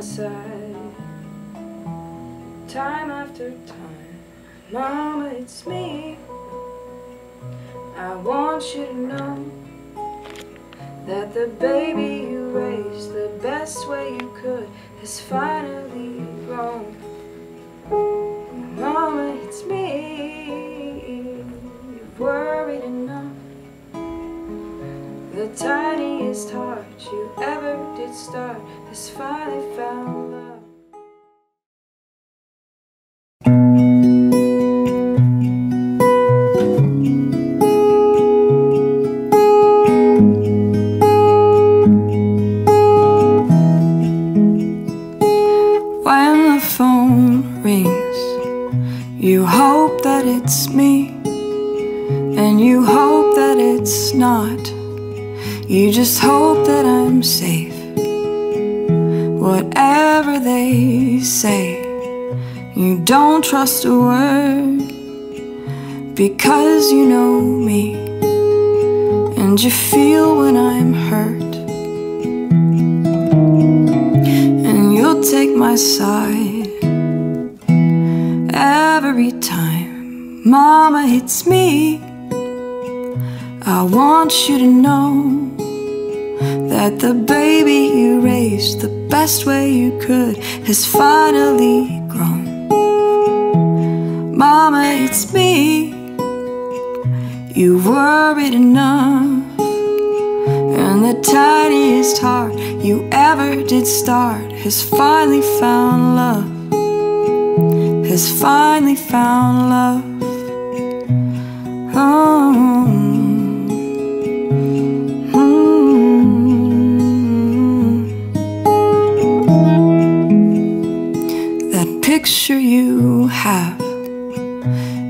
my side. Time after time Mama, it's me. I want you to know That the baby you raised the best way you could Has finally grown. Mama, it's me did start Has finally found love When the phone rings, you hope that it's me, and you hope that it's not. You just hope that I'm safe. Whatever they say, you don't trust a word because you know me, and you feel when I'm hurt. And you'll take my side every time Mama hits me. I want you to know that the baby you raised the best way you could has finally grown. Mama, it's me. You worried enough. And the tiniest heart you ever did start has finally found love. Has finally found love. That picture you have,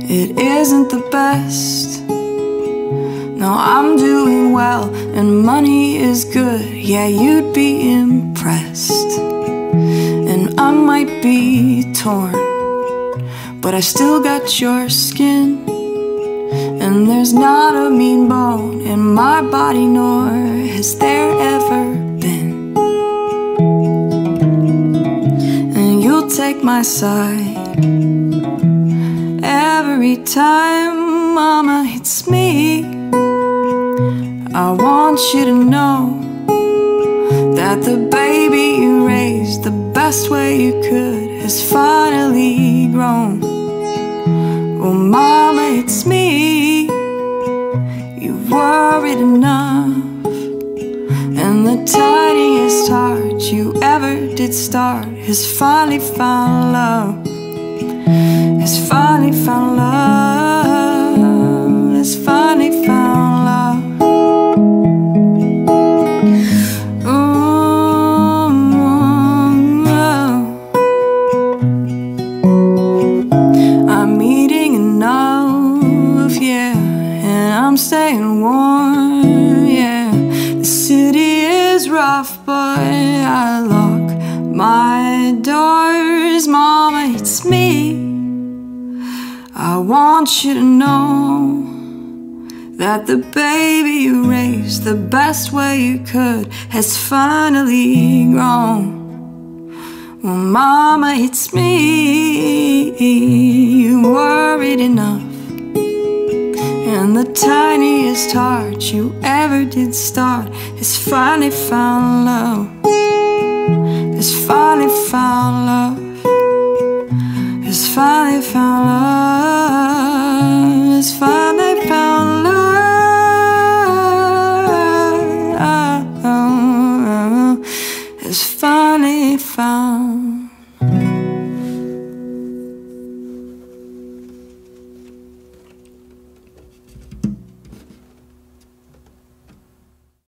it isn't the best. No, I'm doing well and money is good. Yeah, you'd be impressed. And I might be torn, but I still got your skin. And there's not a mean bone in my body, nor has there ever my side every time mama hits me. I want you to know that the baby you raised the best way you could has finally grown. Oh, mama, it's me. You worried enough, and the tiniest heart you ever did start has finally found love. Has finally found love. Has finally found love. Mm-hmm. I'm eating enough, yeah, and I'm staying warm, yeah. The city is rough, but I lock my doors, Mama. It's me. I want you to know that the baby you raised the best way you could has finally grown. Well, Mama, it's me. You worried enough. And the tiniest heart you ever did start has finally found love. Has finally found